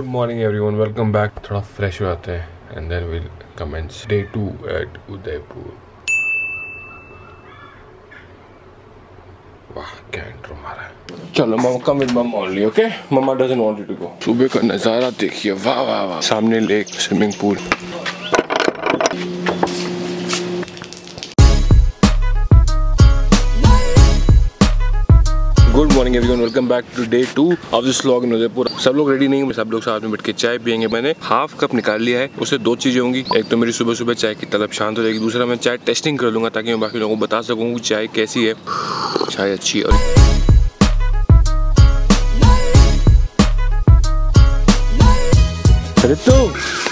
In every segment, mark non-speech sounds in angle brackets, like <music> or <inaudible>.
Good morning everyone welcome back थोड़ा fresh हो जाते हैं and then will commence day two at Udaipur वाह क्या इंट्रो मारा है। चलो mamma come with mum only okay mamma doesn't want you to go सुबह का नज़ारा देखिए। वाह वाह वाह। सामने lake swimming pool everyone welcome back to day two of this vlog in Udaipur सब लोग रेडी नहीं सब लोग साथ में बैठ के चाय पियेंगे। मैंने हाफ़ कप निकाल लिया है, उससे दो चीज़ें होंगी। एक तो मेरी सुबह सुबह चाय की तलब शांत हो जाएगी, दूसरा मैं चाय टेस्टिंग कर लूँगा ताकि मैं बाकी लोगों को बता सकूँ कि चाय कैसी है। चाय अच्छी और रितु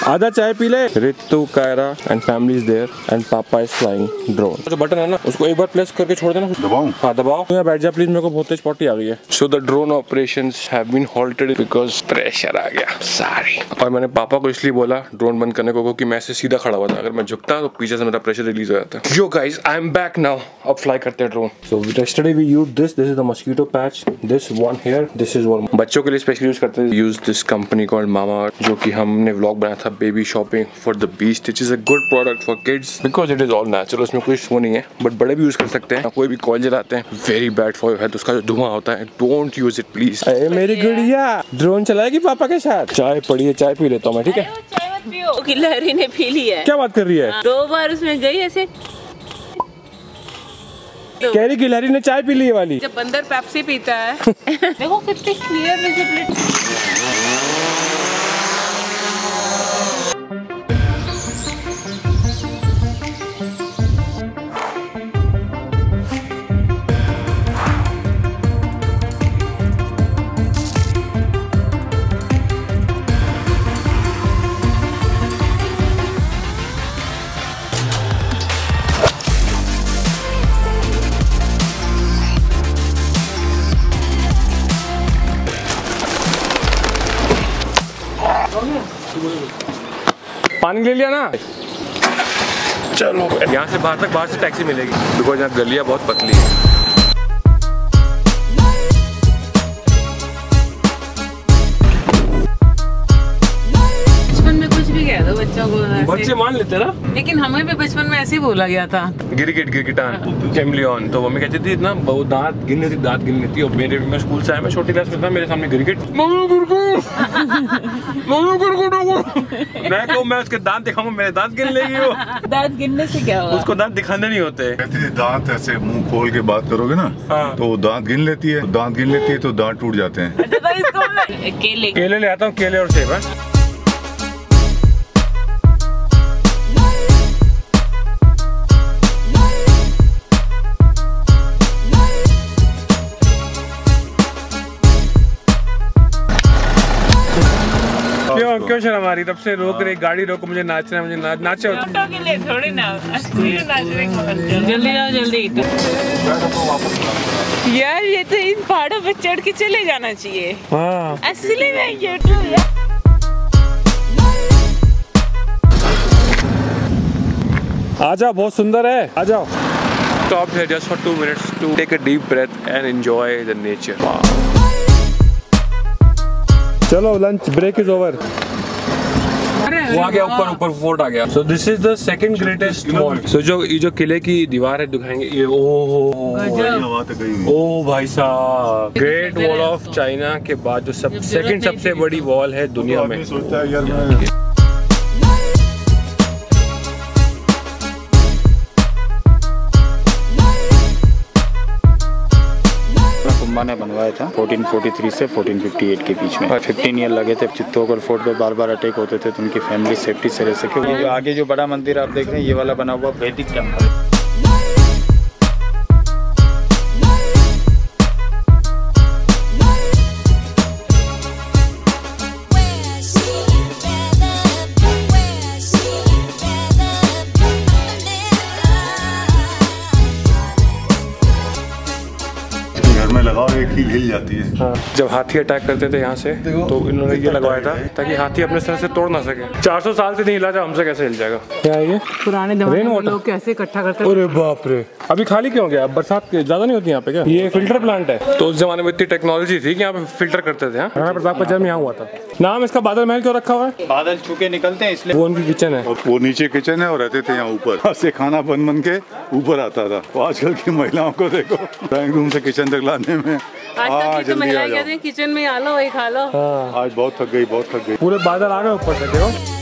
आधा चाय पी ले। Ritu Kiara and family is there and papa is flying drone जो बटन है ना उसको एक बार प्रेस करके छोड़ देना। दबाऊं? हाँ दबाओ। यहाँ बैठ जा प्लीज़ मेरे को बहुत तेज पॉटी आ गई है। So the drone operation have been halted because pressure आ गया। सारी और मैंने पापा को इसलिए बोला ड्रोन बंद करने को क्योंकि मैं ऐसे सीधा खड़ा हुआ था। अगर मैं झुकता तो पीछे से मेरा प्रेशर रिलीज़ हो जाता। जो guys I am back now अब फ्लाई करते हैं drone so yesterday we used this. This is the mosquito patch. This one here. This is one बच्चों के लिए स्पेशली यूज़ करते हैं। यूज़ दिस कंपनी कॉल्ड मामा जो कि हमने व्लॉग बनाया था baby shopping for the best it is a good product for kids because it is all natural उसमें कुछ वो नहीं है बट बड़े भी यूज़ कर सकते हैं। कोई भी कॉल जलाते हैं वेरी बैड फॉर हेल्थ उसका जो धुआँ होता है डोंट यूज़ इट प्लीज़ मेरी गुड़िया ड्रोन चलाएगी पापा के साथ? चाय पड़ी है चाय पी लेता हूँ मैं ठीक है? कि लहरी ने पी ली है। क्या बात कर रही है? दो बार उसमें गई ऐसे। कह रही गिलहरी ने चाय पी ली है वाली। जब बंदर पेप्सी पीता है। <laughs> देखो कितनी क्लियर विजिबिलिटी पानी ले लिया ना। चलो। यहाँ से बाहर तक बाहर से टैक्सी मिलेगी। बिकॉज़ यहाँ गलियाँ बहुत पतली है। बचपन में कुछ भी कह दो बच्चों को ऐसे। बच्चे मान लेते ना। लेकिन हमें भी बचपन में ऐसे ही बोला गया था। गिरगिट गिरगिटान कैमलियन तो मम्मी कहती थी ना वो दांत गिन लेती दांत गिन लेती और मेरे मैं स्कूल से आया मैं छोटी क्लास में था मेरे सामने गिरगिट। मैं कहूँ मैं उसके दांत दिखाऊँगा मेरे दांत गिन लेगी वो दांत गिनने से क्या हुआ? उसको दांत दिखाने नहीं होते। कहती दांत ऐसे मुँह खोल के बात करोगे ना हाँ। तो वो दांत गिन लेती है दांत गिन लेती है तो दांत टूट जाते हैं। अच्छा तो इसको केले। केले ले आता हूँ केले और सेब है आ रही तब से रोक रही गाड़ी रोको मुझे नाचना है मुझे नाच नाचे। फ़ोटो के लिए थोड़ी ना नाचने को जल्दी आओ जल्दी। यार ये तो इन पहाड़ों पे चढ़ के चले जाना चाहिए। हाँ। असली में यूट्यूब आ जाओ बहुत सुंदर है। आ जाओ। Stop here just for two minutes to take a deep breath and enjoy the nature. चलो लंच ब्रेक इज़ ओवर वो आ गया ऊपर ऊपर फोर्ट आ गया। So this is the second greatest wall so जो ये जो किले की दीवार है दिखाएँगे ये ओ हुई। ओ भाई साहब ग्रेट वॉल ऑफ़ चाइना के बाद जो सब सेकंड सबसे बड़ी वॉल है दुनिया में। सोचता है यार बनवाया था 1443 से 1458 के बीच में। 15 ईयर लगे थे चित्तौड़गढ़ फोर्ट पे बार बार अटैक होते थे तो उनकी फैमिली सेफ्टी से रह सके। आगे जो बड़ा मंदिर आप देख रहे हैं ये वाला बना हुआ वैदिक टेंपल एक हील हिल जाती है। हाँ, जब हाथी अटैक करते थे यहाँ से तो इन्होंने ये लगवाया था ताकि हाथी अपने सर से तोड़ ना सके। 400 साल से नहीं हिला था हमसे कैसे हिल जाएगा? क्या ये? पुराने लोग कैसे इकट्ठा करते थे? अरे बाप रे। अभी खाली क्यों हो गया? बरसात ज़्यादा नहीं होती यहाँ पे क्या? ये फ़िल्टर प्लांट है। तो उस जमाने में इतनी टेक्नोलॉजी थी कि यहाँ पे फ़िल्टर करते थे हाँ? राणा प्रताप का जन्म यहाँ हुआ था। नाम इसका बादल महल क्यों रखा हुआ है? बादल छूके निकलते हैं इसलिए वो उनकी किचन है। और वो नीचे किचन है और रहते थे यहाँ ऊपर। से खाना बन बन के ऊपर आता था। तो आजकल की महिलाओं को देखो। ड्राइंग रूम से किचन तक लाने में आजकल तक तो महिलाएँ कहते हैं किचन में आ लो वही खा लो। आज बहुत थक गई बहुत थक गई। पूरे बादल आ गए ऊपर से देखो।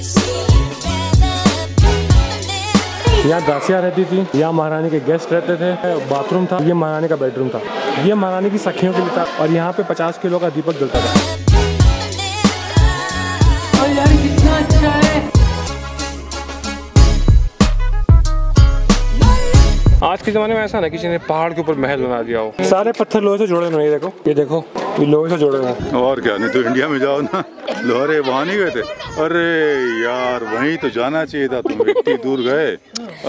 यहाँ दासियाँ रहती थी यहाँ महारानी के गेस्ट रहते थे। बाथरूम था ये महारानी का बेडरूम था। ये महारानी की सखियों के लिए था और यहाँ पे 50 किलो का दीपक जलता था। आज के जमाने में ऐसा ना किसी ने पहाड़ के ऊपर महल बना दिया हो। सारे पत्थर लोहे से जोड़े हुए ये देखो। ये देखो ये लोहे से जोड़े हुए हैं। और क्या नहीं तो इंडिया में जाओ ना। लोहरे वहाँ नहीं गए थे? अरे यार वहीं तो जाना चाहिए था। तुम इतनी दूर गए।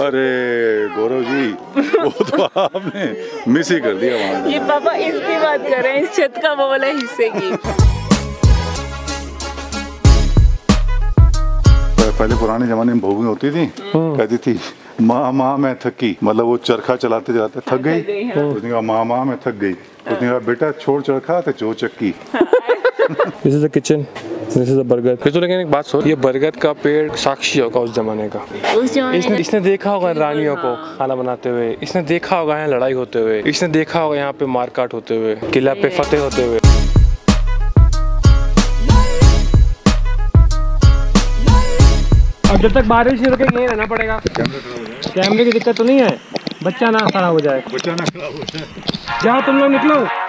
अरे गौरव जी वो तो आपने मिस ही कर दिया वहाँ। ये पापा इसकी बात कर रहे हैं इस छत का वो वाला हिस्से की। पहले पुराने जमाने में बहुएँ होती थी कहती थी माँ माँ मैं थकी मतलब वो चरखा चलाते चलाते थक गई। हाँ। तो उसने कहा माँ माँ मैं थक गई। तो उसने कहा बेटा छोड़ चरखा तो चो चक्की। This is the kitchen this is the burger फिर तो लेकिन एक बात सोच ये बरगद का पेड़ साक्षी होगा उस जमाने का। उस जमाने इसने इसने देखा होगा रानियों को खाना बनाते हुए। इसने देखा होगा यहाँ लड़ाई होते हुए। इसने देखा होगा यहाँ पे मारकाट होते हुए। किला पे फतेह होते हुए। अब जब तक बारिश नहीं रुकेगी यहीं रहना पड़ेगा। कैमरे की दिक्कत तो नहीं है? बच्चा ना खड़ा हो जाए। बच्चा ना खड़ा हो जाए। जाओ तुम लोग निकलो।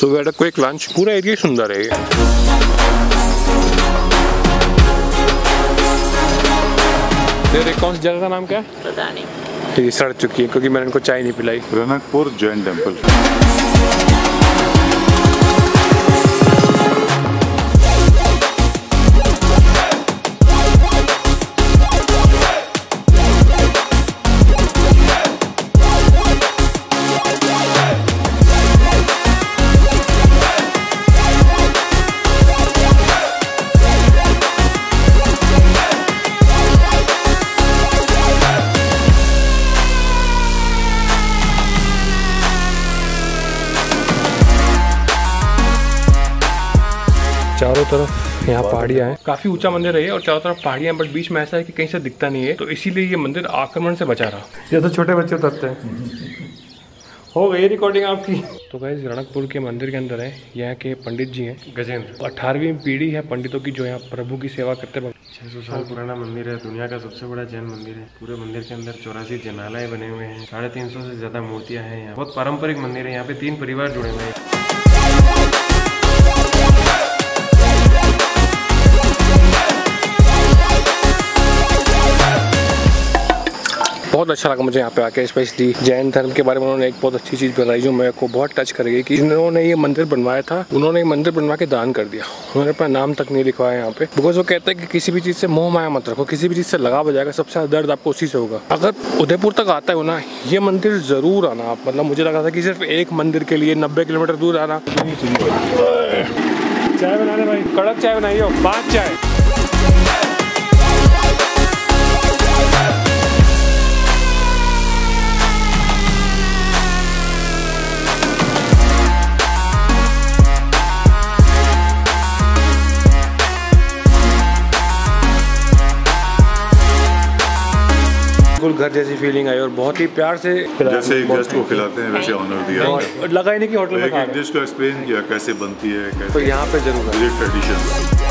So we had a quick lunch पूरा एरिया सुंदर है ये तेरे कौन सी जगह का नाम क्या है पता नहीं। ये सड़ चुकी है क्योंकि मैंने इनको चाय नहीं पिलाई। रनकपुर जैन टेंपल तरफ़ यहाँ पहाड़ियाँ हैं। काफ़ी ऊँचा मंदिर है और चारों तरफ़ पहाड़ियाँ बट बीच में ऐसा है कि कहीं से दिखता नहीं है तो इसीलिए ये मंदिर आक्रमण से बचा रहा। ये तो छोटे बच्चे उतरते हैं हो गई रिकॉर्डिंग आपकी। तो गए रणकपुर के मंदिर के अंदर है यहाँ के पंडित जी हैं गजेंद्र। अठारहवीं पीढ़ी है पंडितों की जो यहाँ प्रभु की सेवा करते हैं। छह सौ साल पुराना मंदिर है दुनिया का सबसे बड़ा जैन मंदिर है। पूरे मंदिर के अंदर चौरासी जनालय बने हुए हैं साढ़े तीन सौ से ज़्यादा मूर्तियाँ हैं यहाँ। बहुत पारंपरिक मंदिर है यहाँ पे तीन परिवार जुड़े हुए हैं। बहुत अच्छा लगा मुझे यहाँ पे आके स्पेशली जैन धर्म के बारे में उन्होंने एक बहुत अच्छी चीज़ बताई जो मेरे को बहुत टच करेगी कि जिन्होंने ये मंदिर बनवाया था उन्होंने ये मंदिर बनवा के दान कर दिया। उन्होंने अपना नाम तक नहीं लिखवाया यहाँ पे। बिकॉज़ वो कहते हैं कि किसी भी चीज़ से मोह माया मत रखो किसी भी चीज़ से लगा बजाएगा सबसे ज़्यादा दर्द आपको उसी से होगा। अगर उदयपुर तक आता है ना ये मंदिर ज़रूर आना आप। मतलब मुझे लगा था कि सिर्फ़ एक मंदिर के लिए नब्बे किलोमीटर दूर आना। चाय बनाने भाई कड़क चाय बनाइए पाँच चाय। बिल्कुल घर जैसी फीलिंग आई और बहुत ही प्यार से जैसे एक गेस्ट को खिलाते हैं वैसे ऑनर दिया। और लगा ही नहीं कि होटल में एक। डिश को एक्सप्लेन किया कैसे बनती है कैसे तो कैसे यहाँ पे ज़रूर ट्रेडिशन